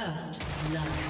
First blood.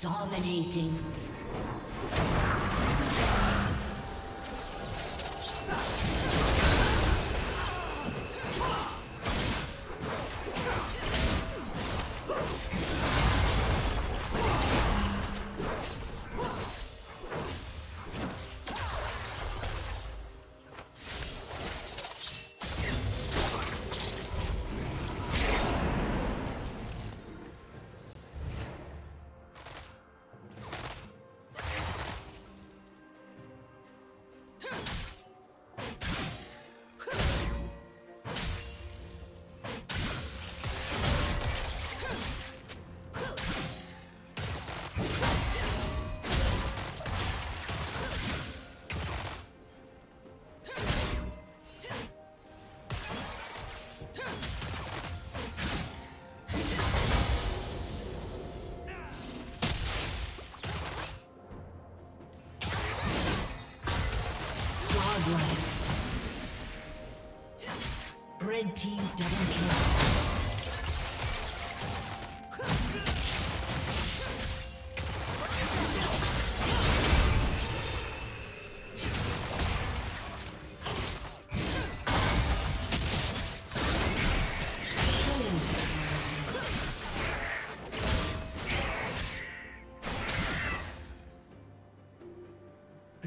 Dominating. Red team double kill.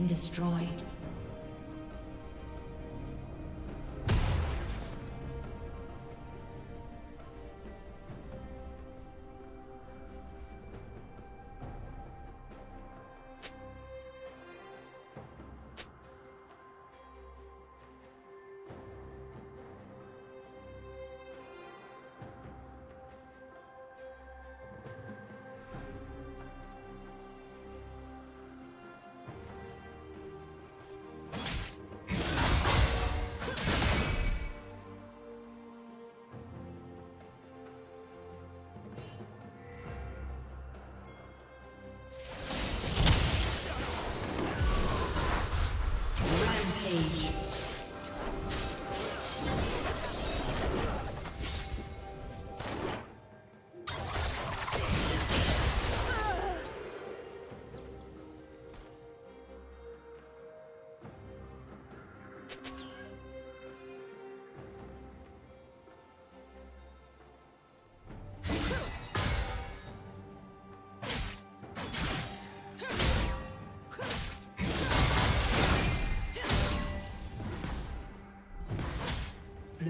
Been destroyed.